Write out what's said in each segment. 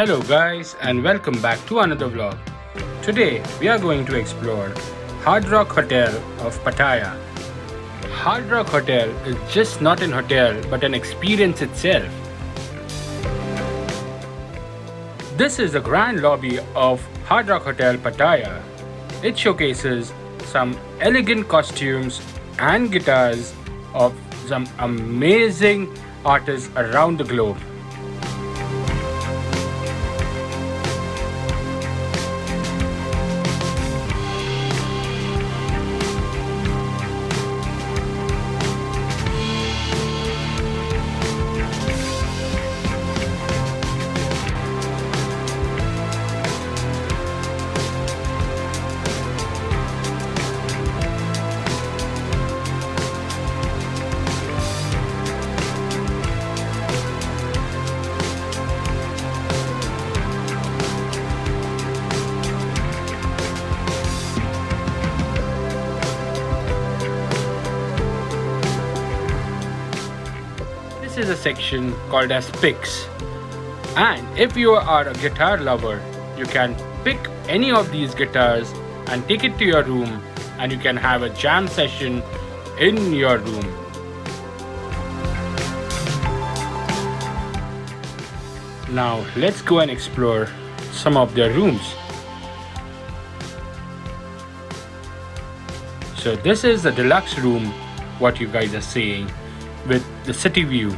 Hello guys and welcome back to another vlog. Today we are going to explore Hard Rock Hotel of Pattaya. Hard Rock Hotel is just not an hotel but an experience itself. This is the grand lobby of Hard Rock Hotel Pattaya. It showcases some elegant costumes and guitars of some amazing artists around the globe. Is a section called as picks. And if you are a guitar lover, you can pick any of these guitars and take it to your room and you can have a jam session in your room. Now let's go and explore some of their rooms. So this is the deluxe room what you guys are seeing with the city view.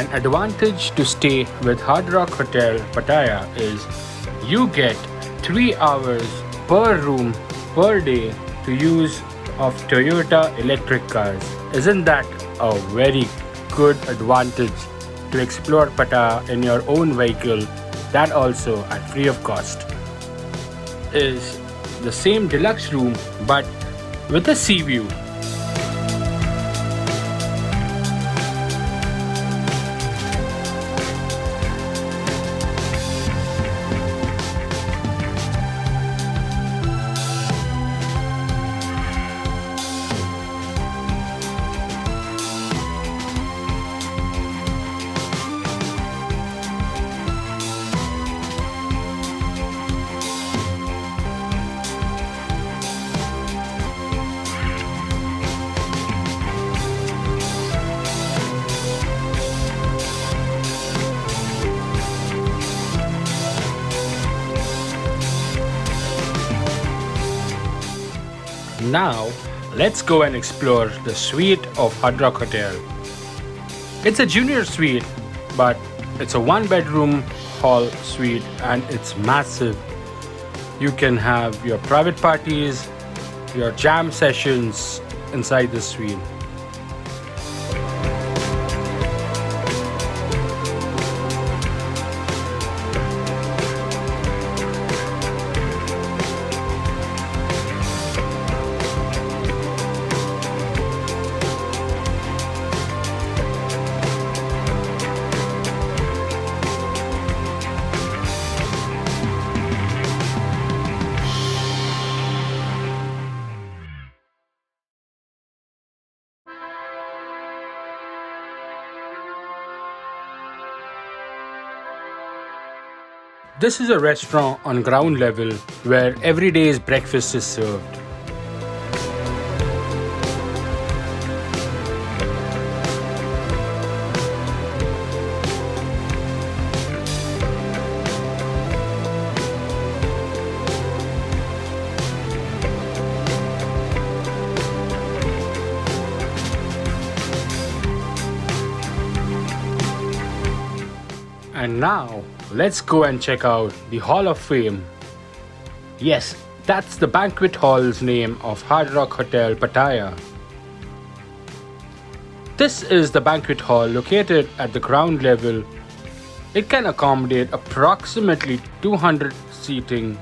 An advantage to stay with Hard Rock Hotel Pattaya is you get 3 hours per room per day to use of Toyota electric cars. Isn't that a very good advantage to explore Pattaya in your own vehicle that also at free of cost? Is the same deluxe room but with a sea view Now, let's go and explore the suite of Hard Rock Hotel. It's a junior suite, but it's a one bedroom hall suite and it's massive. You can have your private parties, your jam sessions inside the suite. This is a restaurant on ground level where every day's breakfast is served. And now, let's go and check out the Hall of Fame. Yes, that's the banquet hall's name of Hard Rock Hotel Pattaya. This is the banquet hall located at the ground level. It can accommodate approximately 200 seating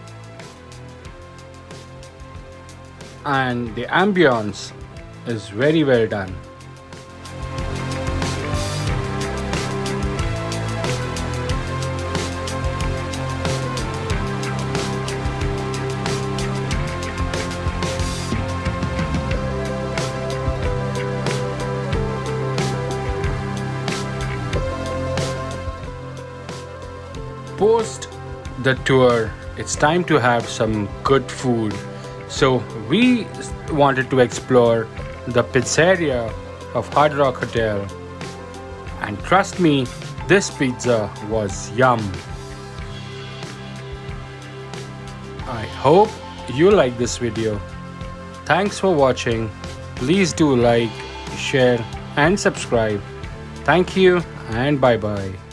and the ambience is very well done. Post the tour, it's time to have some good food. So we wanted to explore the pizzeria of Hard Rock Hotel. And trust me, this pizza was yum. I hope you like this video. Thanks for watching. Please do like, share and subscribe. Thank you and bye bye.